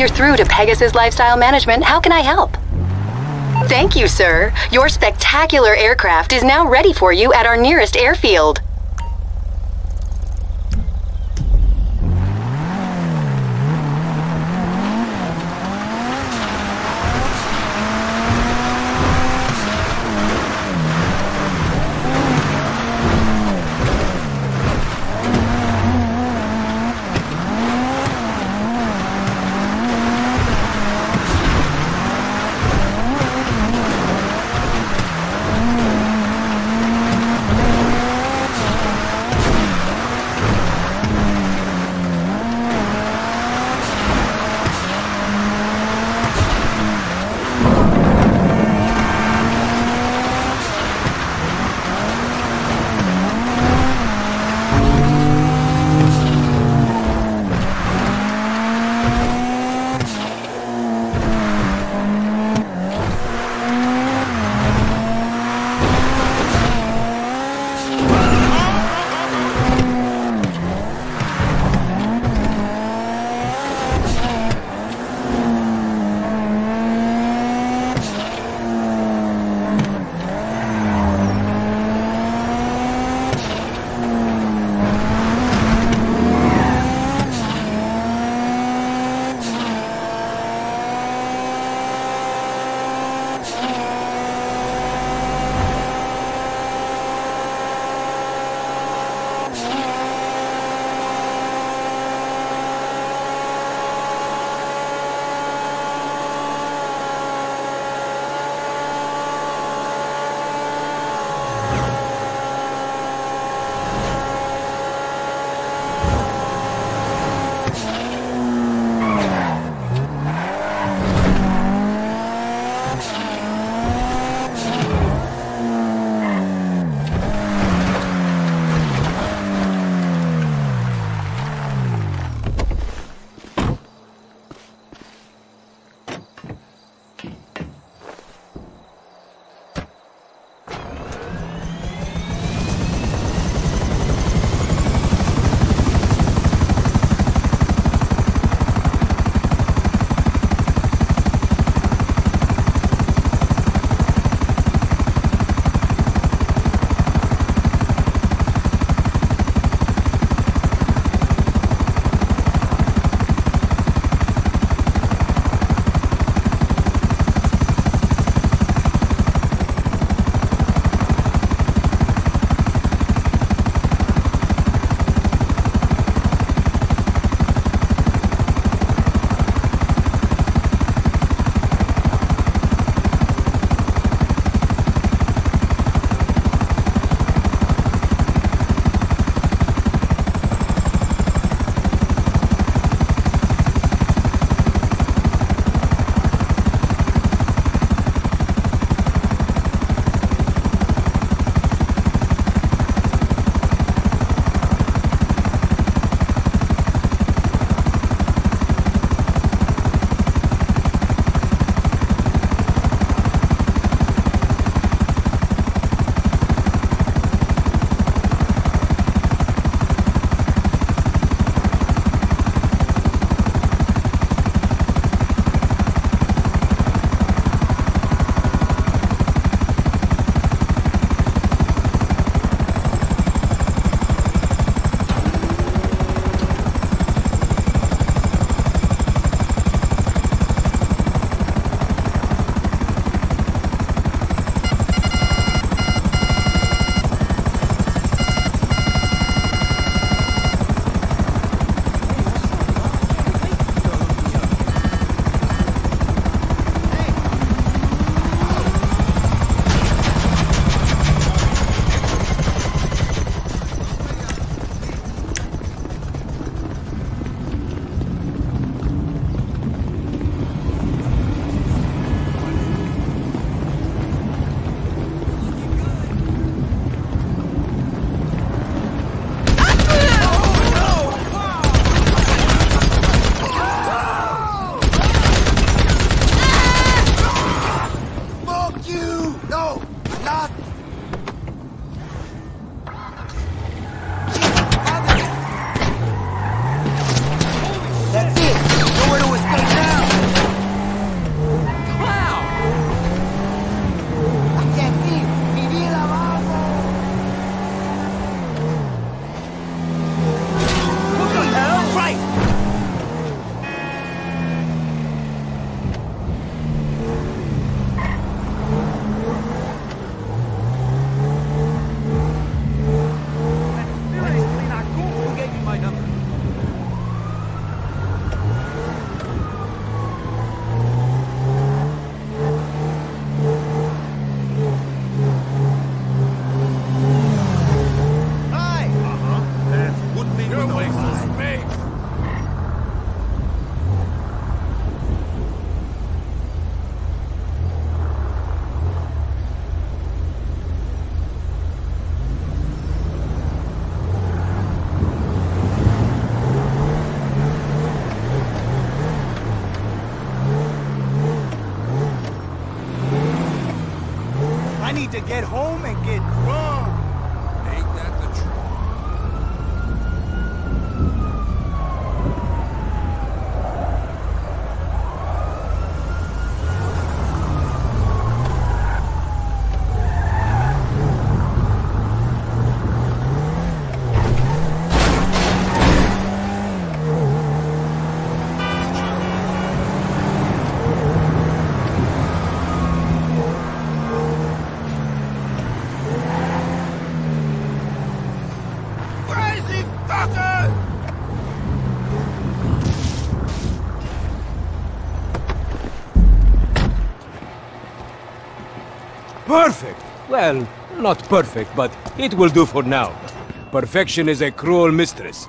You're through to Pegasus Lifestyle Management. How can I help? Thank you, sir. Your spectacular aircraft is now ready for you at our nearest airfield. I need to get home and get drunk. Perfect! Well, not perfect, but it will do for now. Perfection is a cruel mistress.